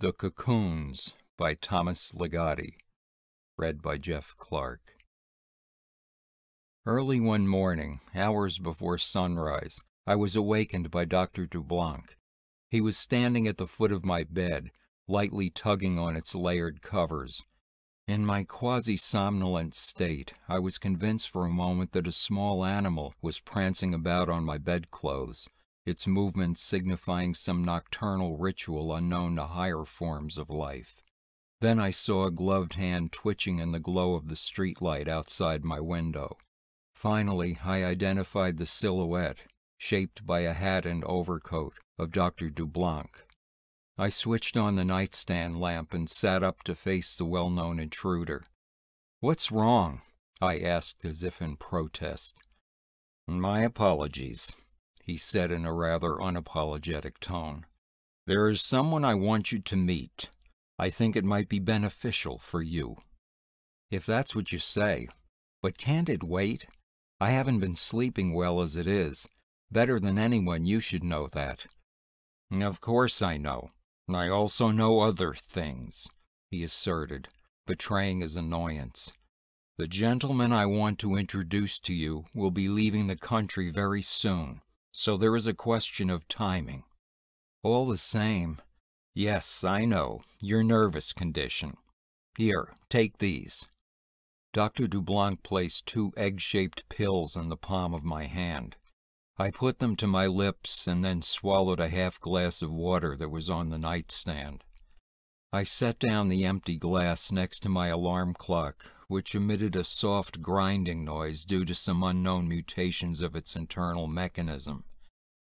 The Cocoons by Thomas Ligotti. Read by Jeff Clark. Early one morning, hours before sunrise, I was awakened by Dr. Dublanc. He was standing at the foot of my bed, lightly tugging on its layered covers. In my quasi somnolent state, I was convinced for a moment that a small animal was prancing about on my bedclothes its movements signifying some nocturnal ritual unknown to higher forms of life. Then I saw a gloved hand twitching in the glow of the streetlight outside my window. Finally, I identified the silhouette, shaped by a hat and overcoat, of Dr. Dublanc. I switched on the nightstand lamp and sat up to face the well known intruder. What's wrong? I asked as if in protest. My apologies, he said in a rather unapologetic tone. There is someone I want you to meet. I think it might be beneficial for you. If that's what you say. But can't it wait? I haven't been sleeping well as it is. Better than anyone, you should know that. Of course I know. I also know other things, he asserted, betraying his annoyance. The gentleman I want to introduce to you will be leaving the country very soon. So there is a question of timing. All the same, yes, I know, your nervous condition. Here, take these. Dr. Dublanc placed two egg shaped pills in the palm of my hand. I put them to my lips and then swallowed a half glass of water that was on the nightstand. I set down the empty glass next to my alarm clock, which emitted a soft grinding noise due to some unknown mutations of its internal mechanism.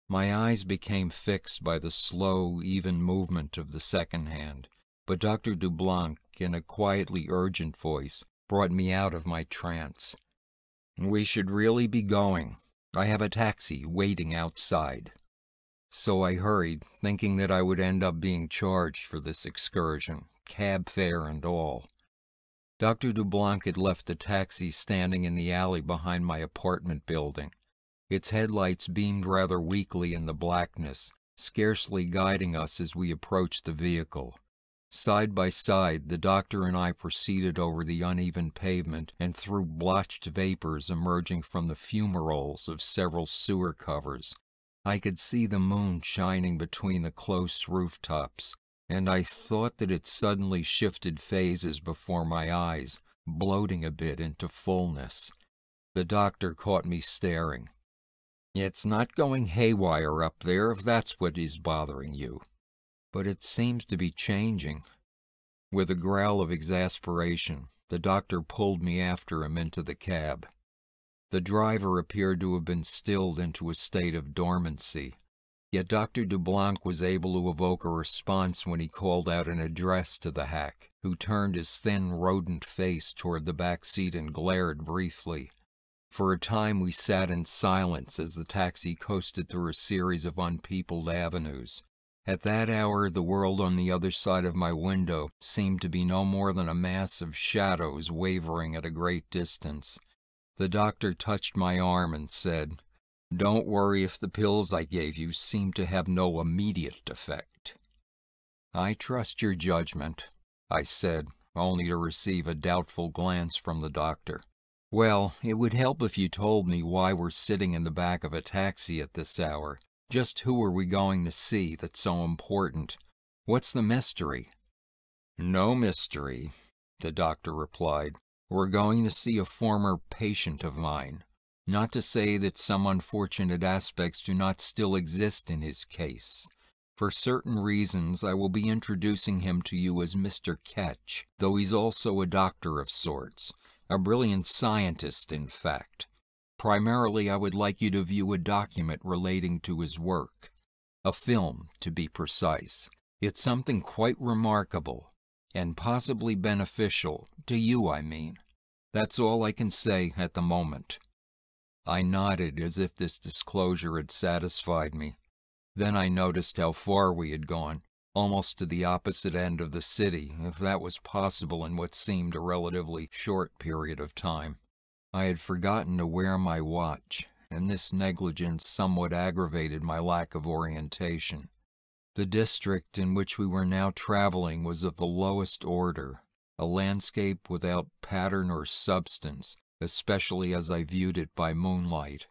My eyes became fixed by the slow, even movement of the second hand, but Dr. Dublanc, in a quietly urgent voice, brought me out of my trance. We should really be going. I have a taxi waiting outside. So I hurried, thinking that I would end up being charged for this excursion, cab fare and all. Dr. Dublanc had left the taxi standing in the alley behind my apartment building. Its headlights beamed rather weakly in the blackness, scarcely guiding us as we approached the vehicle. Side by side, the doctor and I proceeded over the uneven pavement and through blotched vapors emerging from the fumaroles of several sewer covers. I could see the moon shining between the close rooftops, and I thought that it suddenly shifted phases before my eyes, bloating a bit into fullness. The doctor caught me staring. It's not going haywire up there if that's what is bothering you. But it seems to be changing. With a growl of exasperation, the doctor pulled me after him into the cab. The driver appeared to have been stilled into a state of dormancy, yet Dr. Dublanc was able to evoke a response when he called out an address to the hack, who turned his thin, rodent face toward the back seat and glared briefly. For a time we sat in silence as the taxi coasted through a series of unpeopled avenues. At that hour, the world on the other side of my window seemed to be no more than a mass of shadows wavering at a great distance. The doctor touched my arm and said, Don't worry if the pills I gave you seem to have no immediate effect. I trust your judgment, I said, only to receive a doubtful glance from the doctor. Well, it would help if you told me why we're sitting in the back of a taxi at this hour. Just who are we going to see that's so important? What's the mystery? No mystery, the doctor replied. We're going to see a former patient of mine. Not to say that some unfortunate aspects do not still exist in his case. For certain reasons, I will be introducing him to you as Mr. Ketch, though he's also a doctor of sorts, a brilliant scientist, in fact. Primarily, I would like you to view a document relating to his work. A film, to be precise. It's something quite remarkable, and possibly beneficial, to you, I mean. That's all I can say at the moment. I nodded as if this disclosure had satisfied me. Then I noticed how far we had gone, almost to the opposite end of the city, if that was possible in what seemed a relatively short period of time. I had forgotten to wear my watch, and this negligence somewhat aggravated my lack of orientation. The district in which we were now traveling was of the lowest order, a landscape without pattern or substance, especially as I viewed it by moonlight.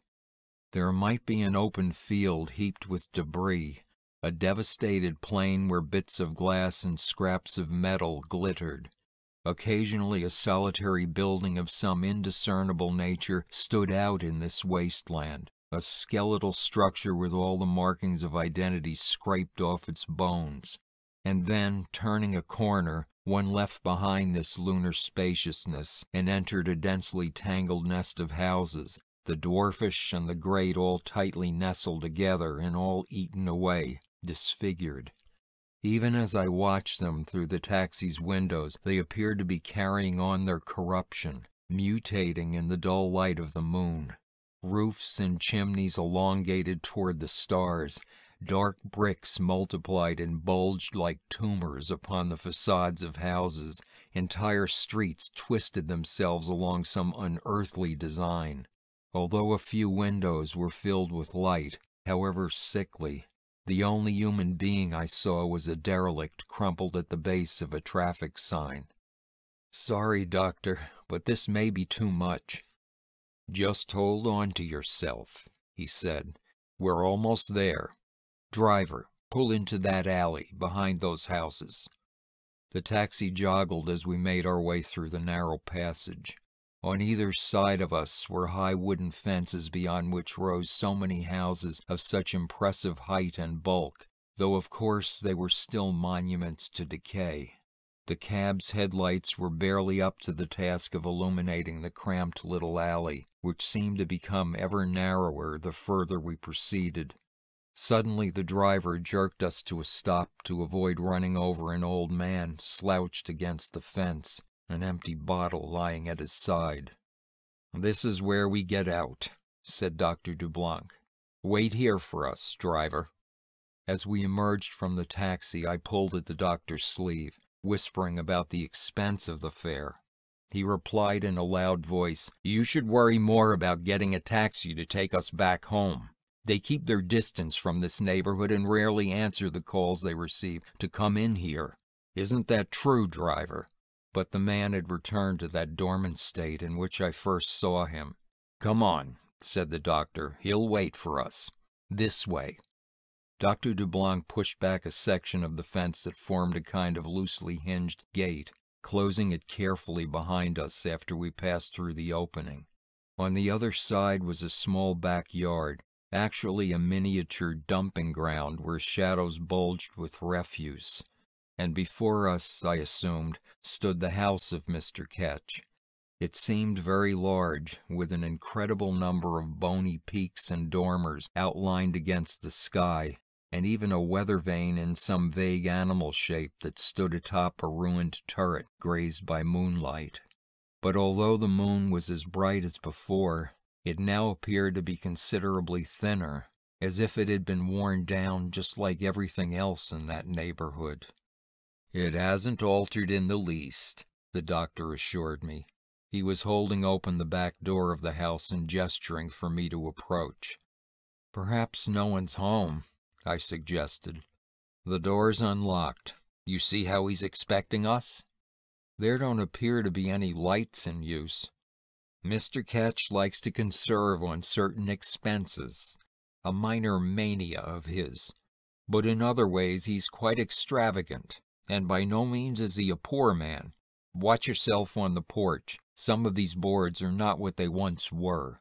There might be an open field heaped with debris, a devastated plain where bits of glass and scraps of metal glittered. Occasionally, a solitary building of some indiscernible nature stood out in this wasteland, a skeletal structure with all the markings of identity scraped off its bones. And then, turning a corner, one left behind this lunar spaciousness and entered a densely tangled nest of houses, the dwarfish and the great all tightly nestled together and all eaten away, disfigured. Even as I watched them through the taxi's windows, they appeared to be carrying on their corruption, mutating in the dull light of the moon. Roofs and chimneys elongated toward the stars, dark bricks multiplied and bulged like tumors upon the facades of houses, entire streets twisted themselves along some unearthly design. Although a few windows were filled with light, however sickly, the only human being I saw was a derelict crumpled at the base of a traffic sign. Sorry, doctor, but this may be too much. Just hold on to yourself, he said. We're almost there. Driver, pull into that alley behind those houses. The taxi joggled as we made our way through the narrow passage. On either side of us were high wooden fences beyond which rose so many houses of such impressive height and bulk, though of course they were still monuments to decay. The cab's headlights were barely up to the task of illuminating the cramped little alley, which seemed to become ever narrower the further we proceeded. Suddenly the driver jerked us to a stop to avoid running over an old man slouched against the fence an empty bottle lying at his side. This is where we get out, said Dr. Dublanc. Wait here for us, driver. As we emerged from the taxi, I pulled at the doctor's sleeve, whispering about the expense of the fare. He replied in a loud voice, You should worry more about getting a taxi to take us back home. They keep their distance from this neighborhood and rarely answer the calls they receive to come in here. Isn't that true, driver? but the man had returned to that dormant state in which I first saw him. Come on, said the doctor. He'll wait for us. This way. Dr. Dublanc pushed back a section of the fence that formed a kind of loosely hinged gate, closing it carefully behind us after we passed through the opening. On the other side was a small backyard, actually a miniature dumping ground where shadows bulged with refuse and before us, I assumed, stood the house of Mr. Ketch. It seemed very large, with an incredible number of bony peaks and dormers outlined against the sky, and even a weather vane in some vague animal shape that stood atop a ruined turret grazed by moonlight. But although the moon was as bright as before, it now appeared to be considerably thinner, as if it had been worn down just like everything else in that neighborhood. It hasn't altered in the least, the doctor assured me. He was holding open the back door of the house and gesturing for me to approach. Perhaps no one's home, I suggested. The door's unlocked. You see how he's expecting us? There don't appear to be any lights in use. Mr. Ketch likes to conserve on certain expenses, a minor mania of his. But in other ways he's quite extravagant and by no means is he a poor man. Watch yourself on the porch. Some of these boards are not what they once were.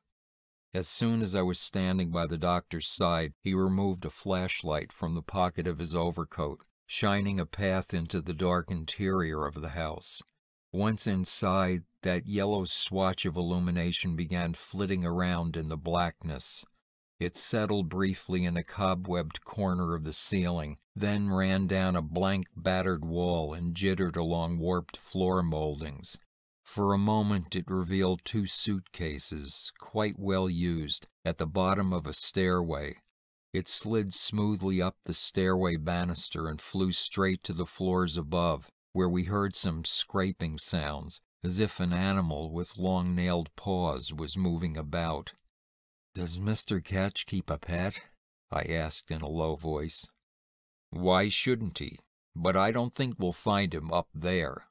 As soon as I was standing by the doctor's side, he removed a flashlight from the pocket of his overcoat, shining a path into the dark interior of the house. Once inside, that yellow swatch of illumination began flitting around in the blackness. It settled briefly in a cobwebbed corner of the ceiling, then ran down a blank, battered wall and jittered along warped floor moldings. For a moment it revealed two suitcases, quite well used, at the bottom of a stairway. It slid smoothly up the stairway banister and flew straight to the floors above, where we heard some scraping sounds, as if an animal with long nailed paws was moving about. Does Mr. Ketch keep a pet? I asked in a low voice. Why shouldn't he? But I don't think we'll find him up there.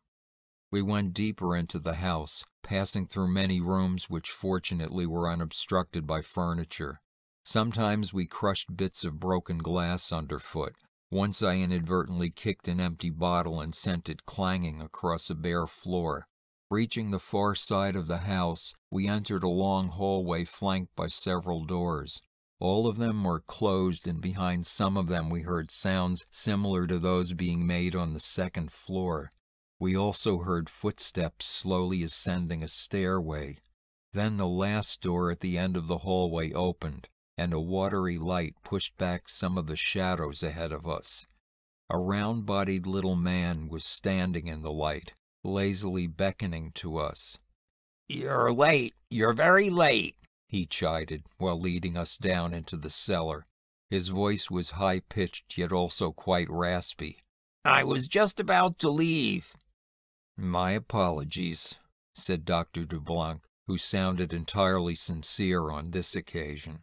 We went deeper into the house, passing through many rooms which fortunately were unobstructed by furniture. Sometimes we crushed bits of broken glass underfoot. Once I inadvertently kicked an empty bottle and sent it clanging across a bare floor. Reaching the far side of the house, we entered a long hallway flanked by several doors. All of them were closed, and behind some of them we heard sounds similar to those being made on the second floor. We also heard footsteps slowly ascending a stairway. Then the last door at the end of the hallway opened, and a watery light pushed back some of the shadows ahead of us. A round bodied little man was standing in the light, lazily beckoning to us. You're late. You're very late, he chided while leading us down into the cellar. His voice was high pitched yet also quite raspy. I was just about to leave. My apologies, said Dr. Dublanc, who sounded entirely sincere on this occasion.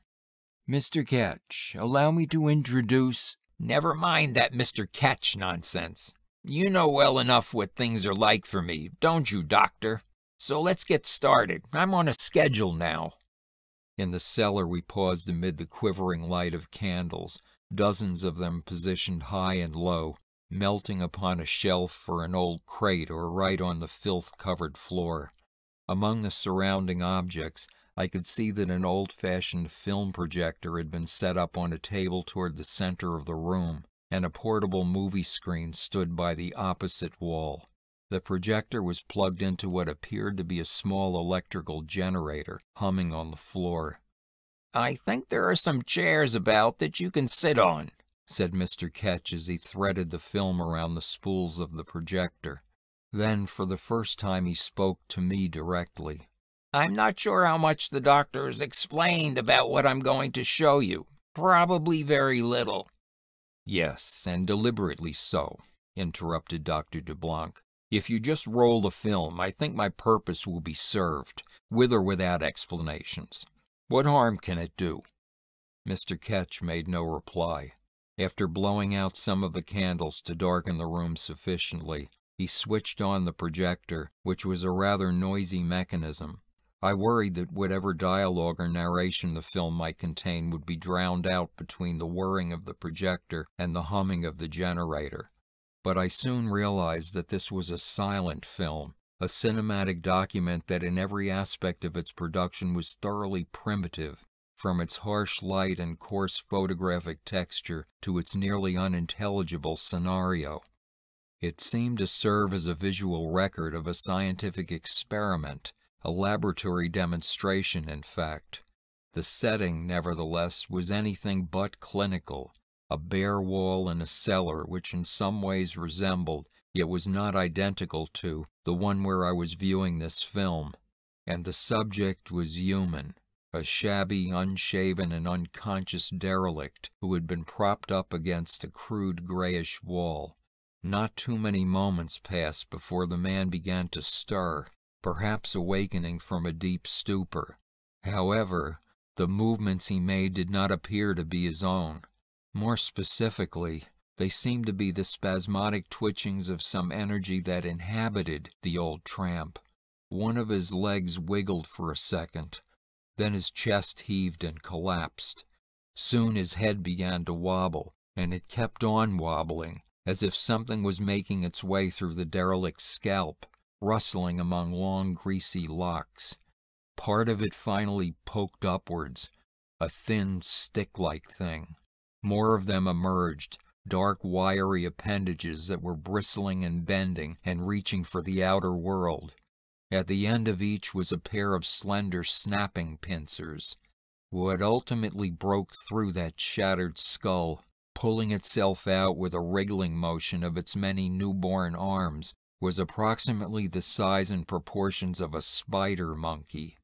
Mr. Ketch, allow me to introduce. Never mind that Mr. Ketch nonsense. You know well enough what things are like for me, don't you, Doctor? So let's get started. I'm on a schedule now. In the cellar, we paused amid the quivering light of candles, dozens of them positioned high and low, melting upon a shelf or an old crate or right on the filth covered floor. Among the surrounding objects, I could see that an old fashioned film projector had been set up on a table toward the center of the room, and a portable movie screen stood by the opposite wall. The projector was plugged into what appeared to be a small electrical generator humming on the floor. I think there are some chairs about that you can sit on, said Mr. Ketch as he threaded the film around the spools of the projector. Then, for the first time, he spoke to me directly. I'm not sure how much the doctor has explained about what I'm going to show you. Probably very little. Yes, and deliberately so, interrupted Dr. Dublanc. If you just roll the film, I think my purpose will be served, with or without explanations. What harm can it do? Mr. Ketch made no reply. After blowing out some of the candles to darken the room sufficiently, he switched on the projector, which was a rather noisy mechanism. I worried that whatever dialogue or narration the film might contain would be drowned out between the whirring of the projector and the humming of the generator but I soon realized that this was a silent film, a cinematic document that in every aspect of its production was thoroughly primitive, from its harsh light and coarse photographic texture to its nearly unintelligible scenario. It seemed to serve as a visual record of a scientific experiment, a laboratory demonstration, in fact. The setting, nevertheless, was anything but clinical, a bare wall in a cellar which in some ways resembled, yet was not identical to, the one where I was viewing this film. And the subject was human, a shabby, unshaven, and unconscious derelict who had been propped up against a crude grayish wall. Not too many moments passed before the man began to stir, perhaps awakening from a deep stupor. However, the movements he made did not appear to be his own. More specifically, they seemed to be the spasmodic twitchings of some energy that inhabited the old tramp. One of his legs wiggled for a second, then his chest heaved and collapsed. Soon his head began to wobble, and it kept on wobbling, as if something was making its way through the derelict's scalp, rustling among long, greasy locks. Part of it finally poked upwards, a thin, stick like thing. More of them emerged, dark, wiry appendages that were bristling and bending and reaching for the outer world. At the end of each was a pair of slender snapping pincers. What ultimately broke through that shattered skull, pulling itself out with a wriggling motion of its many newborn arms, was approximately the size and proportions of a spider monkey.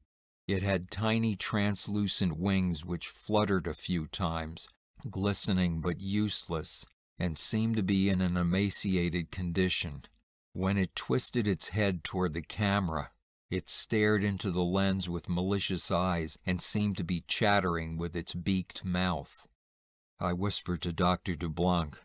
It had tiny translucent wings which fluttered a few times, glistening but useless, and seemed to be in an emaciated condition. When it twisted its head toward the camera, it stared into the lens with malicious eyes and seemed to be chattering with its beaked mouth. I whispered to Dr. Dublanc,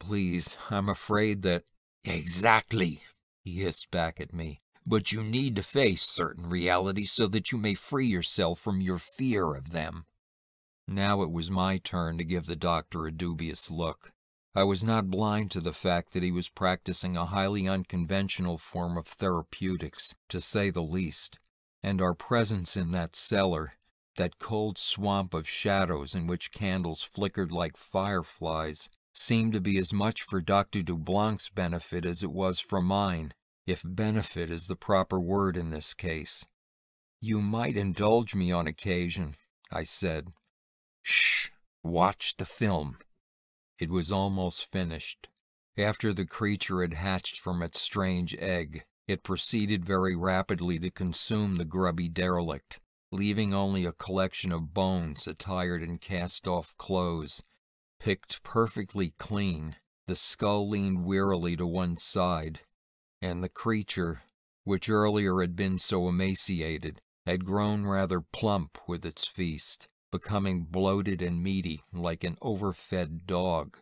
Please, I'm afraid that. Exactly, he hissed back at me. But you need to face certain realities so that you may free yourself from your fear of them. Now it was my turn to give the doctor a dubious look. I was not blind to the fact that he was practicing a highly unconventional form of therapeutics, to say the least, and our presence in that cellar, that cold swamp of shadows in which candles flickered like fireflies, seemed to be as much for Dr. Dublanc's benefit as it was for mine, if benefit is the proper word in this case. You might indulge me on occasion, I said. Shh! Watch the film. It was almost finished. After the creature had hatched from its strange egg, it proceeded very rapidly to consume the grubby derelict, leaving only a collection of bones attired in cast-off clothes. Picked perfectly clean, the skull leaned wearily to one side, and the creature, which earlier had been so emaciated, had grown rather plump with its feast, becoming bloated and meaty like an overfed dog.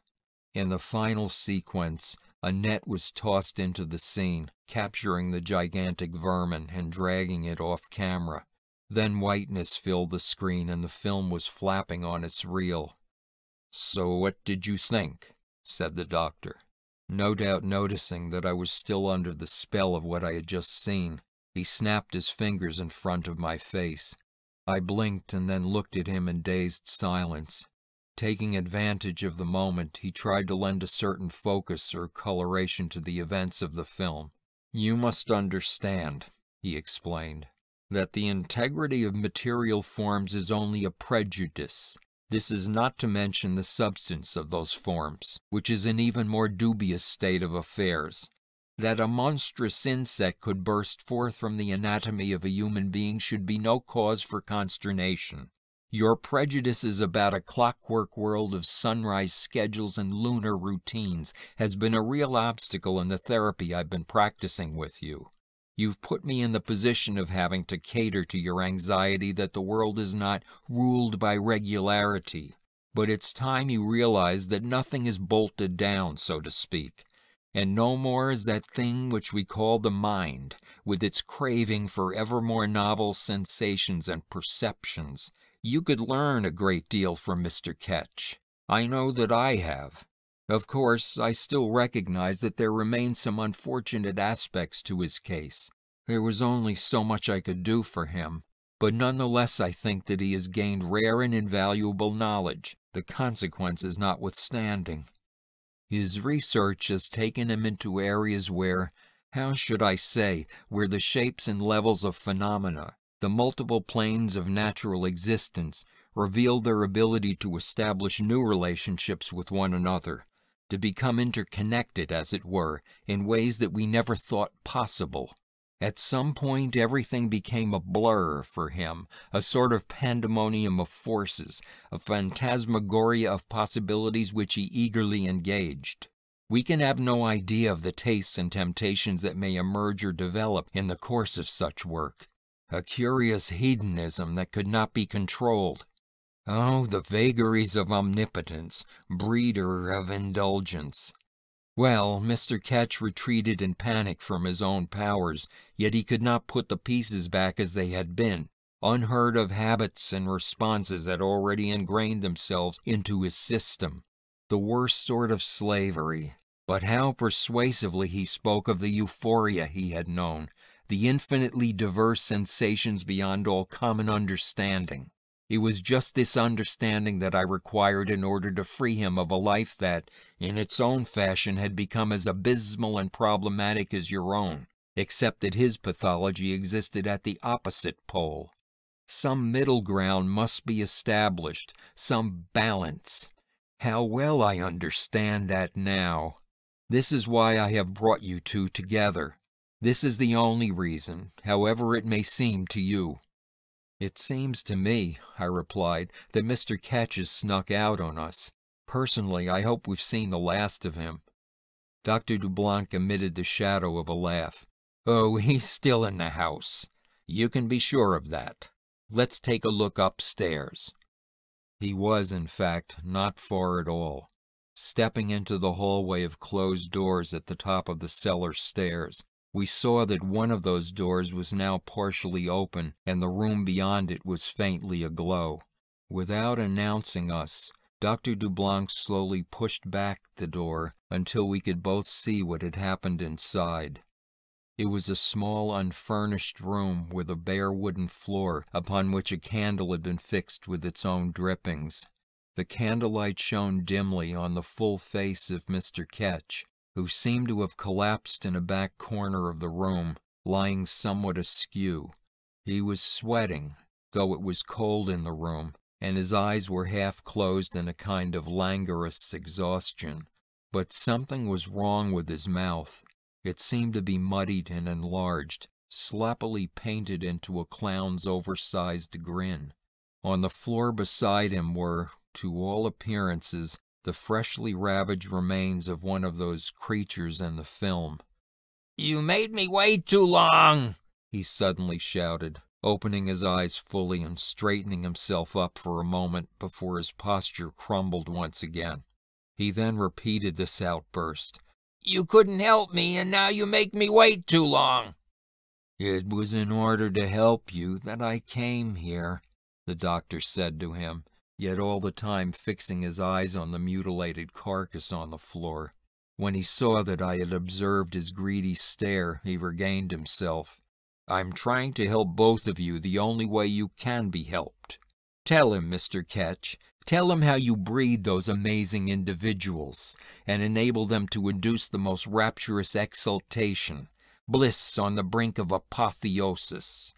In the final sequence, a net was tossed into the scene, capturing the gigantic vermin and dragging it off camera. Then whiteness filled the screen and the film was flapping on its reel. So what did you think? said the doctor. No doubt noticing that I was still under the spell of what I had just seen, he snapped his fingers in front of my face. I blinked and then looked at him in dazed silence. Taking advantage of the moment, he tried to lend a certain focus or coloration to the events of the film. You must understand, he explained, that the integrity of material forms is only a prejudice, this is not to mention the substance of those forms, which is an even more dubious state of affairs. That a monstrous insect could burst forth from the anatomy of a human being should be no cause for consternation. Your prejudices about a clockwork world of sunrise schedules and lunar routines has been a real obstacle in the therapy I've been practicing with you. You've put me in the position of having to cater to your anxiety that the world is not ruled by regularity. But it's time you realize that nothing is bolted down, so to speak, and no more is that thing which we call the mind, with its craving for ever more novel sensations and perceptions. You could learn a great deal from Mr. Ketch. I know that I have. Of course, I still recognize that there remain some unfortunate aspects to his case. There was only so much I could do for him, but nonetheless I think that he has gained rare and invaluable knowledge, the consequences notwithstanding. His research has taken him into areas where, how should I say, where the shapes and levels of phenomena, the multiple planes of natural existence, reveal their ability to establish new relationships with one another, to become interconnected, as it were, in ways that we never thought possible. At some point, everything became a blur for him, a sort of pandemonium of forces, a phantasmagoria of possibilities which he eagerly engaged. We can have no idea of the tastes and temptations that may emerge or develop in the course of such work. A curious hedonism that could not be controlled, Oh, the vagaries of omnipotence, breeder of indulgence. Well, Mr. Ketch retreated in panic from his own powers, yet he could not put the pieces back as they had been. Unheard of habits and responses had already ingrained themselves into his system. The worst sort of slavery. But how persuasively he spoke of the euphoria he had known, the infinitely diverse sensations beyond all common understanding. It was just this understanding that I required in order to free him of a life that, in its own fashion, had become as abysmal and problematic as your own, except that his pathology existed at the opposite pole. Some middle ground must be established, some balance. How well I understand that now. This is why I have brought you two together. This is the only reason, however it may seem to you. It seems to me, I replied, that Mr. Ketch has snuck out on us. Personally, I hope we've seen the last of him. Dr. Dublanc emitted the shadow of a laugh. Oh, he's still in the house. You can be sure of that. Let's take a look upstairs. He was, in fact, not far at all. Stepping into the hallway of closed doors at the top of the cellar stairs, we saw that one of those doors was now partially open and the room beyond it was faintly aglow. Without announcing us, Dr. Dublanc slowly pushed back the door until we could both see what had happened inside. It was a small, unfurnished room with a bare wooden floor upon which a candle had been fixed with its own drippings. The candlelight shone dimly on the full face of Mr. Ketch, who seemed to have collapsed in a back corner of the room, lying somewhat askew. He was sweating, though it was cold in the room, and his eyes were half closed in a kind of languorous exhaustion. But something was wrong with his mouth. It seemed to be muddied and enlarged, sloppily painted into a clown's oversized grin. On the floor beside him were, to all appearances, the freshly ravaged remains of one of those creatures in the film. You made me wait too long, he suddenly shouted, opening his eyes fully and straightening himself up for a moment before his posture crumbled once again. He then repeated this outburst, you couldn't help me, and now you make me wait too long. It was in order to help you that I came here, the doctor said to him, yet all the time fixing his eyes on the mutilated carcass on the floor. When he saw that I had observed his greedy stare, he regained himself. I'm trying to help both of you the only way you can be helped. Tell him, Mr. Ketch, Tell him how you breed those amazing individuals and enable them to induce the most rapturous exultation, bliss on the brink of apotheosis.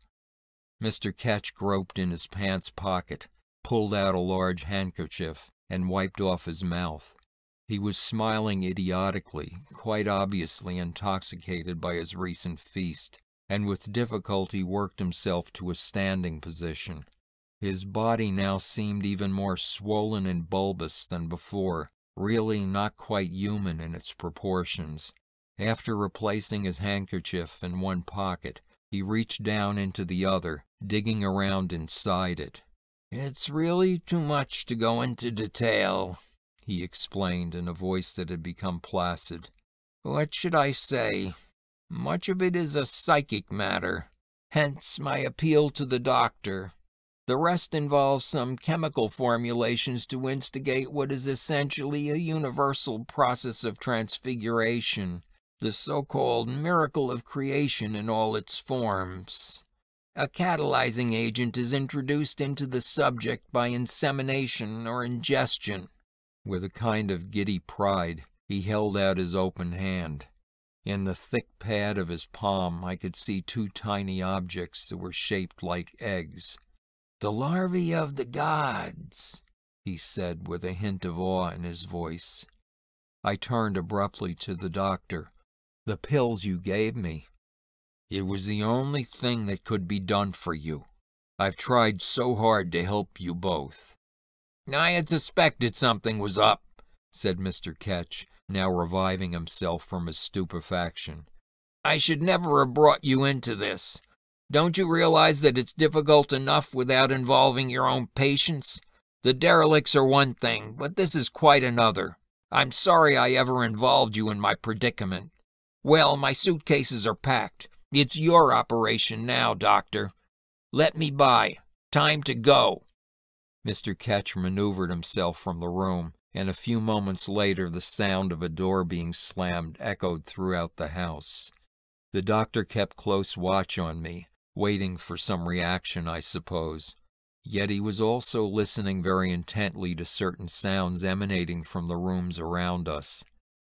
Mr. Ketch groped in his pants pocket, pulled out a large handkerchief, and wiped off his mouth. He was smiling idiotically, quite obviously intoxicated by his recent feast, and with difficulty worked himself to a standing position. His body now seemed even more swollen and bulbous than before, really not quite human in its proportions. After replacing his handkerchief in one pocket, he reached down into the other, digging around inside it. It's really too much to go into detail, he explained in a voice that had become placid. What should I say? Much of it is a psychic matter, hence my appeal to the doctor. The rest involves some chemical formulations to instigate what is essentially a universal process of transfiguration, the so-called miracle of creation in all its forms. A catalyzing agent is introduced into the subject by insemination or ingestion. With a kind of giddy pride, he held out his open hand. In the thick pad of his palm, I could see two tiny objects that were shaped like eggs. The larvae of the gods, he said with a hint of awe in his voice. I turned abruptly to the doctor. The pills you gave me. It was the only thing that could be done for you. I've tried so hard to help you both. I had suspected something was up, said Mr. Ketch, now reviving himself from his stupefaction. I should never have brought you into this. Don't you realize that it's difficult enough without involving your own patients? The derelicts are one thing, but this is quite another. I'm sorry I ever involved you in my predicament. Well, my suitcases are packed. It's your operation now, Doctor. Let me by. Time to go. Mr. Ketch maneuvered himself from the room, and a few moments later the sound of a door being slammed echoed throughout the house. The doctor kept close watch on me, waiting for some reaction, I suppose. Yet he was also listening very intently to certain sounds emanating from the rooms around us.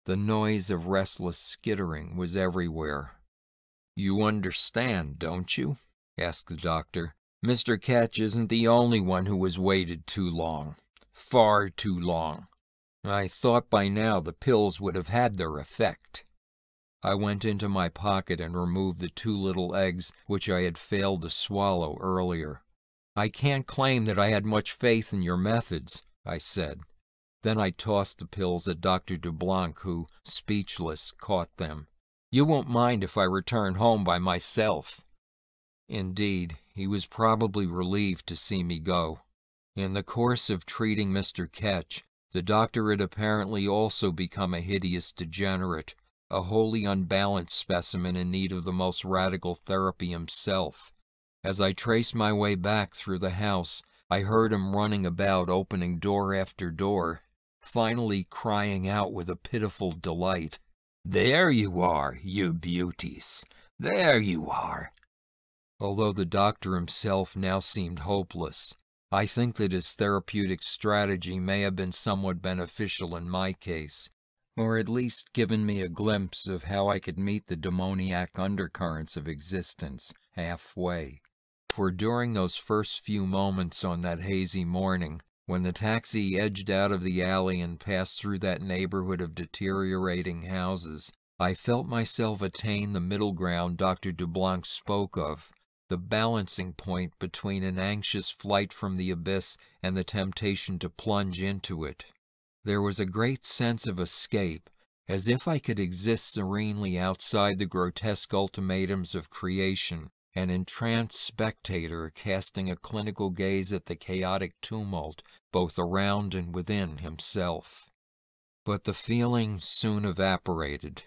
The noise of restless skittering was everywhere. You understand, don't you? asked the doctor. Mr. Ketch isn't the only one who has waited too long. Far too long. I thought by now the pills would have had their effect. I went into my pocket and removed the two little eggs which I had failed to swallow earlier. I can't claim that I had much faith in your methods, I said. Then I tossed the pills at Dr. Dublanc, who, speechless, caught them. You won't mind if I return home by myself. Indeed, he was probably relieved to see me go. In the course of treating Mr. Ketch, The doctor had apparently also become a hideous degenerate, a wholly unbalanced specimen in need of the most radical therapy himself. As I traced my way back through the house, I heard him running about, opening door after door, finally crying out with a pitiful delight, There you are, you beauties! There you are! Although the doctor himself now seemed hopeless, I think that his therapeutic strategy may have been somewhat beneficial in my case, or at least given me a glimpse of how I could meet the demoniac undercurrents of existence halfway. For during those first few moments on that hazy morning, when the taxi edged out of the alley and passed through that neighborhood of deteriorating houses, I felt myself attain the middle ground Dr. Dublanc spoke of, the balancing point between an anxious flight from the abyss and the temptation to plunge into it. There was a great sense of escape, as if I could exist serenely outside the grotesque ultimatums of creation, an entranced spectator casting a clinical gaze at the chaotic tumult both around and within himself. But the feeling soon evaporated.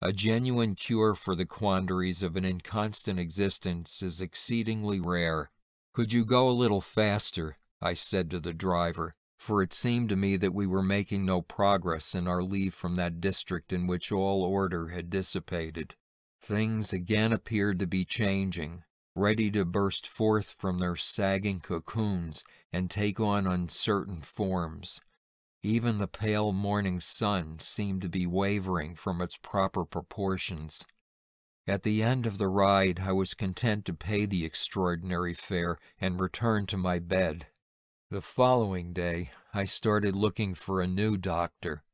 A genuine cure for the quandaries of an inconstant existence is exceedingly rare. Could you go a little faster? I said to the driver, for it seemed to me that we were making no progress in our leave from that district in which all order had dissipated. Things again appeared to be changing, ready to burst forth from their sagging cocoons and take on uncertain forms. Even the pale morning sun seemed to be wavering from its proper proportions. At the end of the ride, I was content to pay the extraordinary fare and return to my bed. The following day, I started looking for a new doctor,